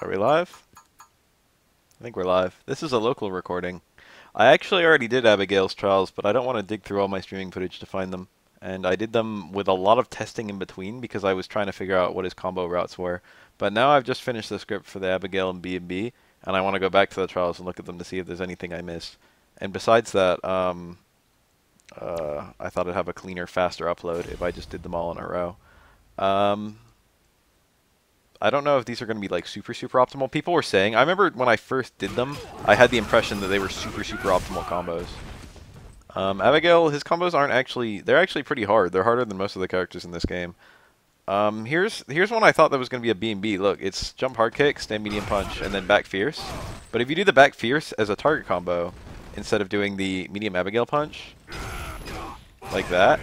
Are we live? I think we're live. This is a local recording. I actually already did Abigail's trials, but I don't want to dig through all my streaming footage to find them. And I did them with a lot of testing in between because I was trying to figure out what his combo routes were. But now I've just finished the script for the Abigail and B&B, and I want to go back to the trials and look at them to see if there's anything I missed. And besides that, um, uh, I thought I'd have a cleaner, faster upload if I just did them all in a row. Um, I don't know if these are going to be like super, super optimal. People were saying, I remember when I first did them, I had the impression that they were super, super optimal combos. Um, Abigail, his combos aren't actually, they're actually pretty hard. They're harder than most of the characters in this game. Um, here's here's one I thought that was going to be a B&B. Look, it's jump hard kick, stand medium punch, and then back fierce. But if you do the back fierce as a target combo, instead of doing the medium Abigail punch, like that,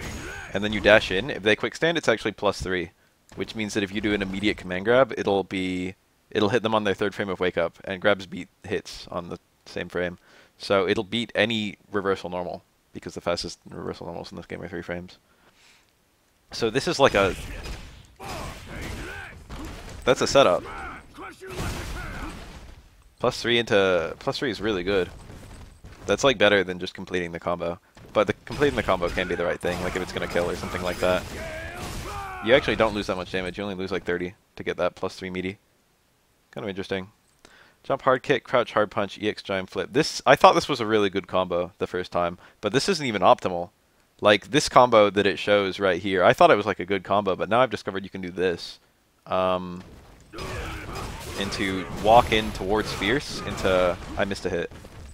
and then you dash in, if they quick stand, it's actually plus three which means that if you do an immediate command grab, it'll be it'll hit them on their third frame of wake up, and grabs beat hits on the same frame. So it'll beat any reversal normal because the fastest reversal normals in this game are three frames. So this is like a that's a setup. Plus three into plus three is really good. That's like better than just completing the combo. But the completing the combo can be the right thing, like if it's gonna kill or something like that. You actually don't lose that much damage. You only lose like 30 to get that plus 3 meaty. Kind of interesting. Jump hard kick, crouch hard punch, EX giant flip. This I thought this was a really good combo the first time, but this isn't even optimal. Like this combo that it shows right here, I thought it was like a good combo, but now I've discovered you can do this. Um, into walk in towards fierce into I missed a hit.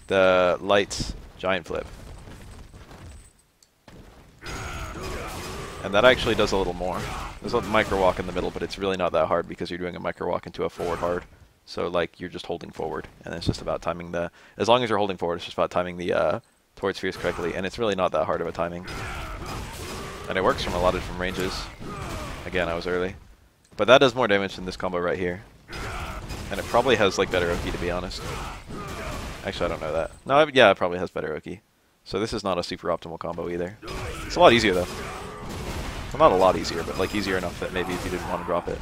The lights giant flip. And that actually does a little more. There's a micro walk in the middle, but it's really not that hard because you're doing a micro walk into a forward hard. So like you're just holding forward, and it's just about timing the. As long as you're holding forward, it's just about timing the uh, towards fierce correctly, and it's really not that hard of a timing. And it works from a lot of different ranges. Again, I was early, but that does more damage than this combo right here, and it probably has like better Oki to be honest. Actually, I don't know that. No, yeah, it probably has better Oki. So this is not a super optimal combo either. It's a lot easier though. Well, not a lot easier, but like easier enough that maybe if you didn't want to drop it.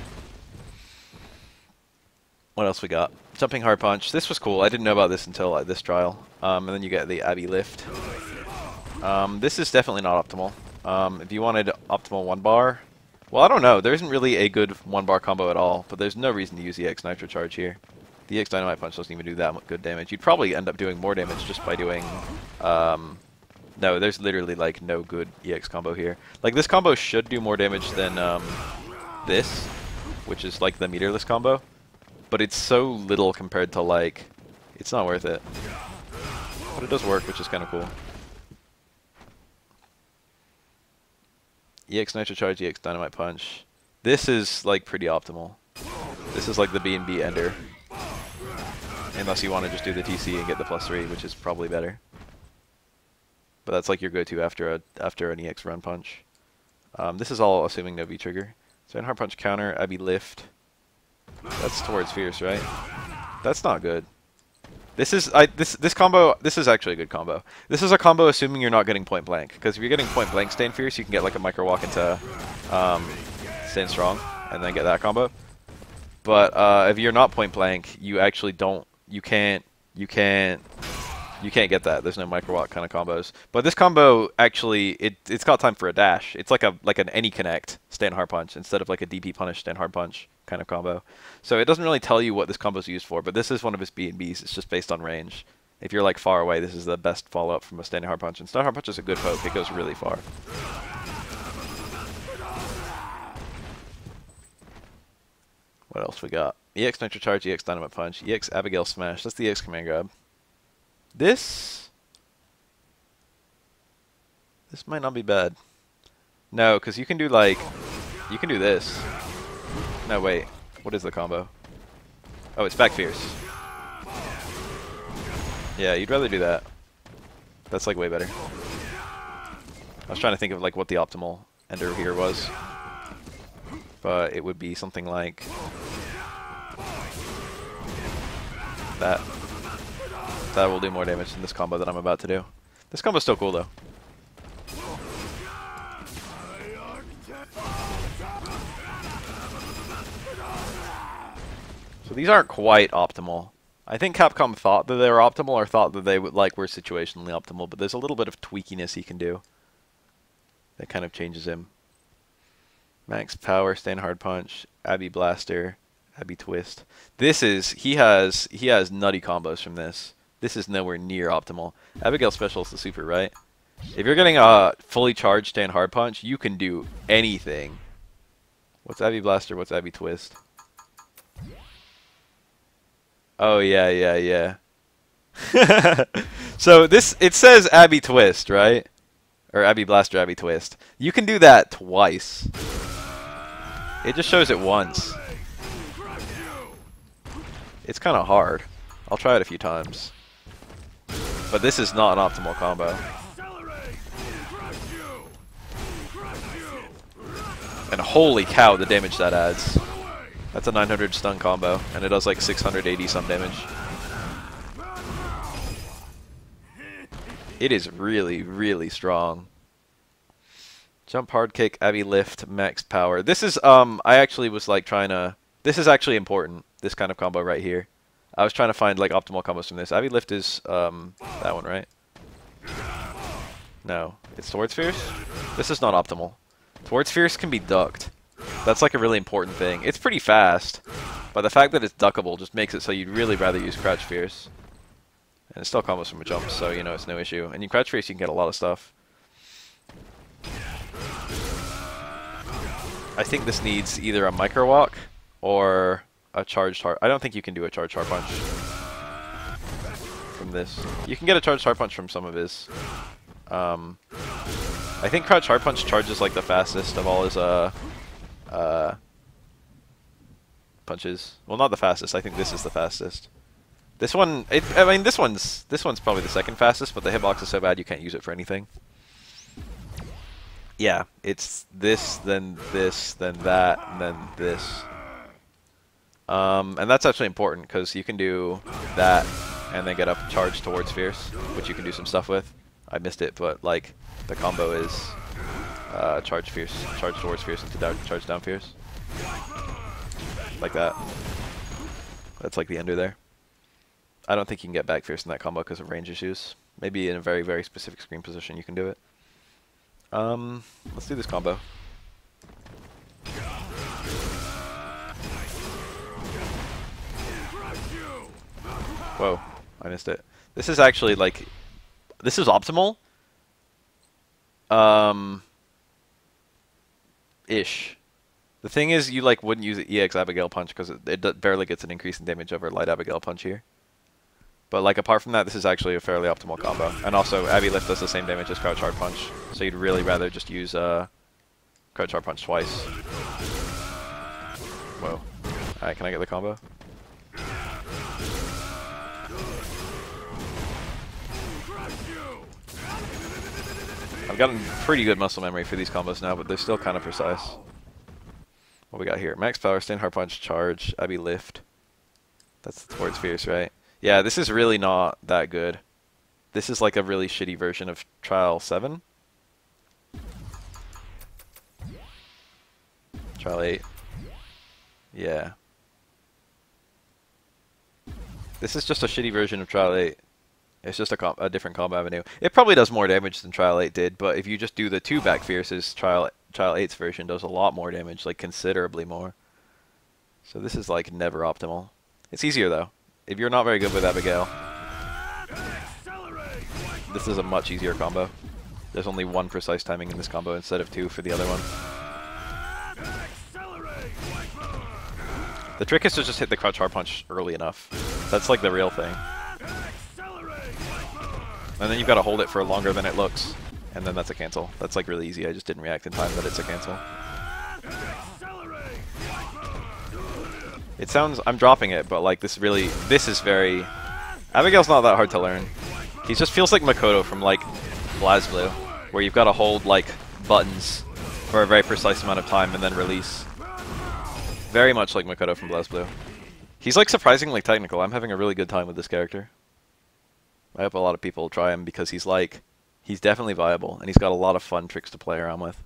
What else we got? Jumping hard punch. This was cool. I didn't know about this until uh, this trial. Um, and then you get the Abby lift. Um, this is definitely not optimal. Um, if you wanted optimal one bar, well, I don't know. There isn't really a good one bar combo at all, but there's no reason to use the EX Nitro Charge here. The EX Dynamite Punch doesn't even do that good damage. You'd probably end up doing more damage just by doing um, no, there's literally like no good EX combo here. Like this combo should do more damage than um, this, which is like the meterless combo, but it's so little compared to like, it's not worth it. But it does work, which is kind of cool. EX Nitro Charge, EX Dynamite Punch. This is like pretty optimal. This is like the B&B ender. Unless you want to just do the TC and get the plus 3, which is probably better. But that's like your go-to after a after an EX run punch. Um, this is all assuming no V trigger. So in hard punch counter, Abby lift. That's towards fierce, right? That's not good. This is I this this combo. This is actually a good combo. This is a combo assuming you're not getting point blank. Because if you're getting point blank stand fierce, you can get like a micro walk into um, stand strong and then get that combo. But uh, if you're not point blank, you actually don't. You can't. You can't you can't get that. There's no micro walk kind of combos. But this combo actually it it's got time for a dash. It's like a like an any connect stand hard punch instead of like a DP punish stand hard punch kind of combo. So it doesn't really tell you what this combo is used for, but this is one of his B and Bs. It's just based on range. If you're like far away, this is the best follow up from a standing hard punch. And stand hard punch is a good poke. It goes really far. What else we got? EX Nitro Charge, EX Dynamite Punch, EX Abigail Smash. That's the EX command grab. This... This might not be bad. No, because you can do like... You can do this. No, wait. What is the combo? Oh, it's back fierce. Yeah, you'd rather do that. That's like way better. I was trying to think of like what the optimal ender here was. But it would be something like that. That will do more damage than this combo that I'm about to do. This combo's still cool though. So these aren't quite optimal. I think Capcom thought that they were optimal or thought that they would like were situationally optimal, but there's a little bit of tweakiness he can do. That kind of changes him. Max Power, Stand Hard Punch, Abby Blaster, Abby Twist. This is he has he has nutty combos from this. This is nowhere near optimal. Abigail Special is the super, right? If you're getting a fully charged Stand Hard Punch, you can do anything. What's Abby Blaster? What's Abby Twist? Oh yeah, yeah, yeah. so this it says Abby Twist, right? Or Abby Blaster, Abby Twist. You can do that twice. It just shows it once. It's kind of hard. I'll try it a few times. But this is not an optimal combo. And holy cow, the damage that adds. That's a 900 stun combo, and it does like 680 some damage. It is really, really strong. Jump hard kick, Abby lift, max power. This is um I actually was like trying to this is actually important, this kind of combo right here. I was trying to find like optimal combos from this. Abby lift is um that one, right? No, it's Towards Fierce? This is not optimal. Towards Fierce can be ducked. That's like a really important thing. It's pretty fast, but the fact that it's duckable just makes it so you'd really rather use Crouch Fierce. And it still combos from a jump, so you know it's no issue. And you Crouch Fierce, you can get a lot of stuff. I think this needs either a micro walk or a charged hard. I don't think you can do a charged hard punch from this. You can get a charged hard punch from some of his. Um, I think crouch hard punch charges like the fastest of all his uh uh punches. Well, not the fastest. I think this is the fastest. This one, it, I mean, this one's this one's probably the second fastest, but the hitbox is so bad you can't use it for anything. Yeah, it's this, then this, then that, and then this. Um, and that's actually important because you can do that and then get up charge towards Fierce, which you can do some stuff with. I missed it, but like the combo is uh, charge Fierce, charge towards Fierce into down, charge down Fierce. Like that. That's like the ender there. I don't think you can get back Fierce in that combo because of range issues. Maybe in a very, very specific screen position you can do it. Um, let's do this combo. Whoa, I missed it. This is actually like, this is optimal. Um, ish. The thing is, you like wouldn't use the EX Abigail punch because it, it barely gets an increase in damage over light Abigail punch here. But like apart from that, this is actually a fairly optimal combo. And also, Abby Lift does the same damage as Crouch Hard Punch, so you'd really rather just use uh, Crouch Hard Punch twice. Whoa. Alright, can I get the combo? I've gotten pretty good muscle memory for these combos now, but they're still kind of precise. What we got here? Max Power, Stand Hard Punch, Charge, Abby Lift. That's the Towards Fierce, right? Yeah, this is really not that good. This is like a really shitty version of Trial 7. Trial 8. Yeah. This is just a shitty version of Trial 8. It's just a, a, different combo avenue. It probably does more damage than Trial 8 did, but if you just do the two back fierces, Trial Trial 8's version does a lot more damage, like considerably more. So this is like never optimal. It's easier though if you're not very good with Abigail, this is a much easier combo. There's only one precise timing in this combo instead of two for the other one. The trick is to just hit the crouch hard punch early enough. That's like the real thing. And then you've got to hold it for longer than it looks. And then that's a cancel. That's like really easy. I just didn't react in time that it's a cancel. It sounds... I'm dropping it, but like this really... This is very... Abigail's not that hard to learn. He just feels like Makoto from like BlazBlue, where you've got to hold like buttons for a very precise amount of time and then release. Very much like Makoto from BlazBlue. He's like surprisingly technical. I'm having a really good time with this character. I hope a lot of people try him because he's like, he's definitely viable and he's got a lot of fun tricks to play around with.